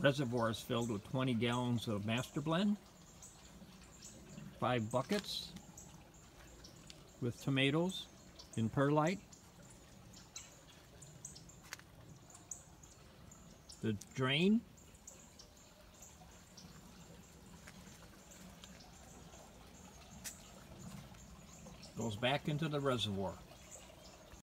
reservoir is filled with 20 gallons of master blend, five buckets with tomatoes in perlite. The drain goes back into the reservoir.